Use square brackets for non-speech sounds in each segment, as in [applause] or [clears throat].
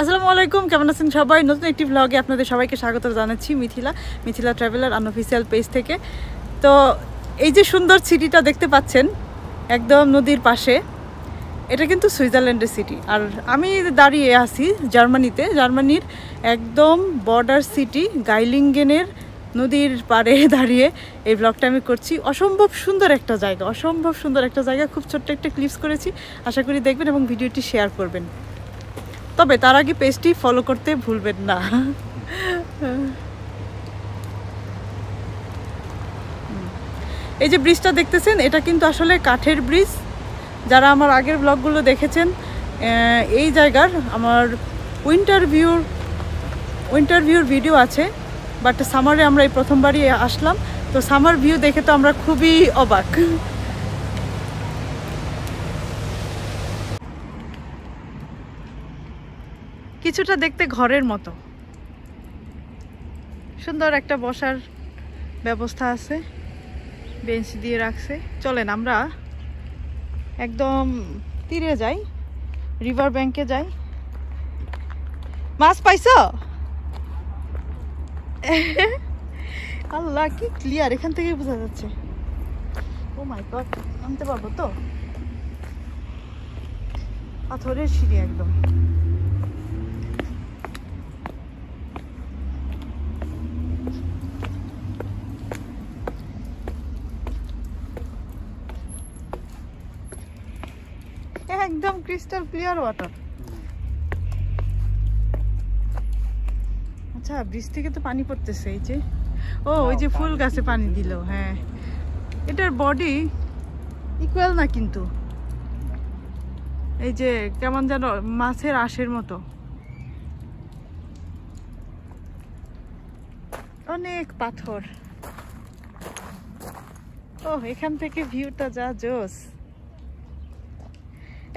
আসসালামু আলাইকুম, কেমন আছেন সবাই? নতুন একটি ব্লগে আপনাদের সবাইকে স্বাগত জানাচ্ছি Mithila Mithila traveller unofficial page থেকে। তো এই যে সুন্দর সিটিটা দেখতে পাচ্ছেন, একদম নদীর পাশে, এটা কিন্তু সুইজারল্যান্ডের সিটি আর আমি দাঁড়িয়ে আছি জার্মানিতে, জার্মানির একদম বর্ডার সিটি গাইলিঙ্গেনের নদীর পাড়ে [laughs] দাঁড়িয়ে এই ব্লগটা আমি করছি। অসম্ভব সুন্দর একটা জায়গা, অসম্ভব সুন্দর একটা জায়গা। খুব ছোট্ট একটা ক্লিপস করেছি। আশা করি দেখবেন এবং ভিডিওটি শেয়ার করবেন। তবে তার আগে পেজটি ফলো করতে ভুলবেন না। এই যে ব্রিজটা দেখতেছেন, এটা কিন্তু আসলে কাঠের ব্রিজ যারা আমার আগের ব্লগগুলো দেখেছেন এই জায়গার আমার উইন্টার ভিউর উইন্টার ভিউর ভিডিও আছে বাট সামারে আমরা এই প্রথমবারই আসলাম। তো সামার ভিউ দেখে তো আমরা খুবই অবাক। কিছুটা দেখতে ঘরের মতো। সুন্দর একটা বসার ব্যবস্থা আছে, বেঞ্চ দিয়ে রাখছে। চলেন আমরা একদম তীরে যাই, রিভার ব্যাংকে যাই। মাছ পাইছো? আল্লাহ, কি ক্লিয়ার এখান থেকে বোঝা যাচ্ছে। ও মাই গড আনতে পারব তো? পাথরের সিঁড়ি একদম। একদম ক্রিস্টাল ক্লিয়ার ওয়াটার আচ্ছা ব্রিজ থেকে তো পানি পড়তেছে, এই যে। ও, ওই যে ফুল গাছে পানি দিল হ্যাঁ। এটার বডি ইকুয়াল না কিন্তু। এই যে, কেমন যেন মাছের আশের মতো। অনেক পাথর। ও এখান থেকে ভিউটা যা, জোস।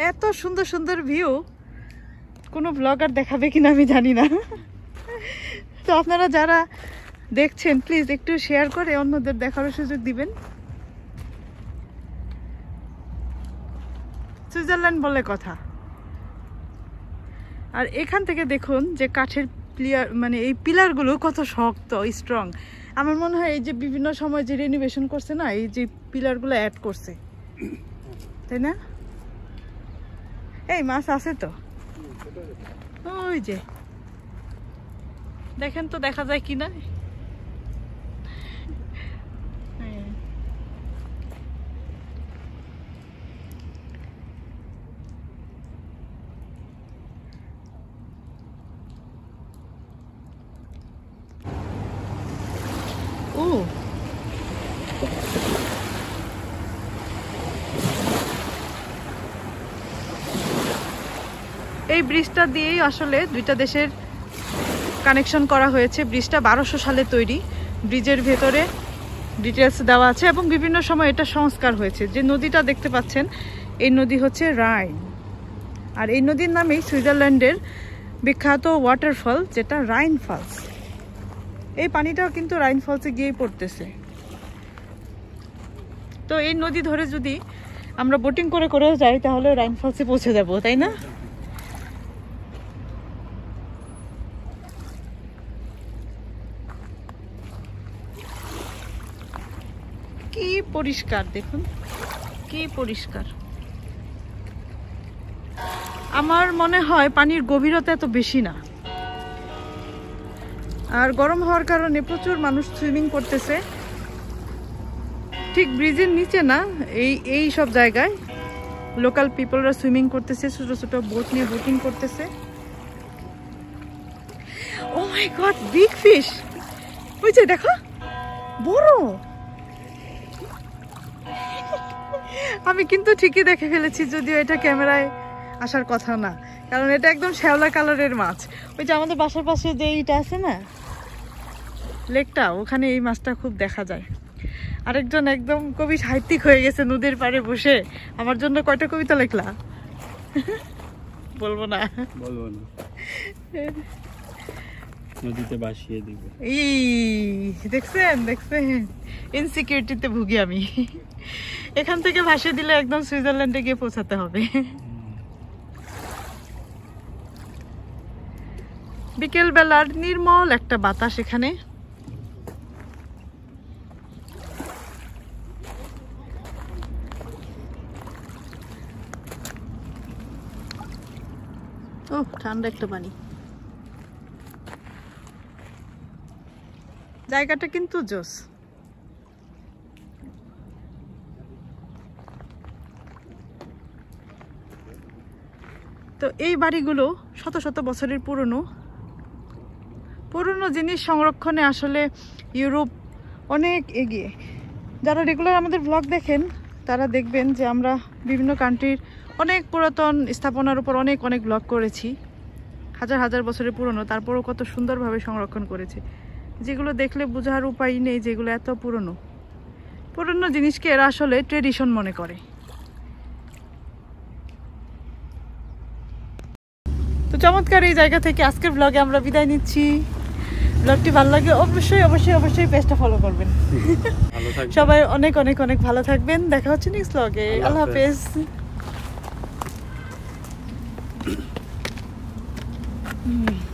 এত সুন্দর সুন্দর ভিউ কোনো ব্লগার দেখাবে কিনা আমি জানি না। তো আপনারা যারা দেখছেন প্লিজ একটু শেয়ার করে অন্যদের দেখারও সুযোগ দিবেন। সুইজারল্যান্ড বলে কথা। আর এখান থেকে দেখুন যে কাঠের প্লিয়ার মানে এই পিলারগুলো কত শক্ত স্ট্রং আমার মনে হয় এই যে বিভিন্ন সময় যে রেনোভেশন করছে না, এই যে পিলারগুলো অ্যাড করছে। তাই না? এই মাছ আছে তো। ওই যে। দেখেন তো দেখা যায় কি কিনা হ্যাঁ। ও এই ব্রিজটা দিয়েই আসলে দুইটা দেশের কানেকশন করা হয়েছে। ব্রিজটা বারোশো সালে তৈরি। ব্রিজের ভেতরে ডিটেলস দেওয়া আছে এবং বিভিন্ন সময় এটা সংস্কার হয়েছে। যে নদীটা দেখতে পাচ্ছেন, এই নদী হচ্ছে রাইন। আর এই নদীর নামেই সুইজারল্যান্ডের বিখ্যাত ওয়াটারফল যেটা রাইন ফলস এই পানিটাও কিন্তু রাইন ফলসে গিয়েই পড়তেছে। তো এই নদী ধরে যদি আমরা বোটিং করে, করেও যাই, তাহলে রাইন ফলসে পৌঁছে যাব, তাই না কি পরিষ্কার, দেখুন। কি পরিষ্কার। আমার মনে হয় পানির গভীরতা এত বেশি না। আর গরম হওয়ার কারণে প্রচুর মানুষ সুইমিং করতেছে। ঠিক ব্রিজের নিচে না, এই এই সব জায়গায় লোকাল পিপলরা সুইমিং করতেছে, ছোট ছোট বোট নিয়ে বোটিং করতেছে। Oh my god big fish ওই যে দেখো, বড়! আমি কিন্তু ঠিকই দেখে ফেলেছি যদিও এটা ক্যামেরায় আসার কথা না। কারণ এটা একদম শ্যাওলা কালারের মাছ। ওই যে আমাদের বাসার পাশে যে এইটা আছে না, লেকটা, ওখানে এই মাছটা খুব দেখা যায়। আরেকজন একদম কবি সাহিত্যিক হয়ে গেছে নদীর পাড়ে বসে। আমার জন্য কয়টা কবিতা লেখলা? বলব না। বলব না। নদীতে ভাসিয়ে দিব। এই দেখছেন দেখছেন? ইনসিকিউরিটিতে ভুগি আমি। এখান থেকে ভাসিয়ে দিলে একদম সুইজারল্যান্ডে গিয়ে পৌঁছাতে হবে। বিকেল বেলার নির্মল একটা বাতাস এখানে। ও ঠান্ডা একটা পানি। জায়গাটা কিন্তু জোস। তো এই বাড়িগুলো শত শত বছরের পুরনো। পুরনো জিনিস সংরক্ষণে আসলে ইউরোপ অনেক এগিয়ে। যারা রেগুলার আমাদের ব্লগ দেখেন, তারা দেখবেন যে আমরা বিভিন্ন কান্ট্রির অনেক পুরাতন স্থাপনার উপর অনেক অনেক ব্লগ করেছি। হাজার হাজার বছরের পুরনো, তারপরও কত সুন্দরভাবে সংরক্ষণ করেছে। যেগুলো দেখলে বোঝার উপায় নেই যেগুলো এত পুরনো। পুরনো জিনিসকে এরা আসলে ট্রেডিশন মনে করে। তো চমৎকার এই জায়গা থেকে আজকের ব্লগে আমরা বিদায় নিচ্ছি। ব্লগটি ভালো লাগে অবশ্যই অবশ্যই অবশ্যই পেজটা ফলো করবেন। সবাই অনেক অনেক অনেক ভালো থাকবেন। দেখা হচ্ছে নেক্সট ব্লগে আল্লাহ। হাফেজ। হুম। [clears throat]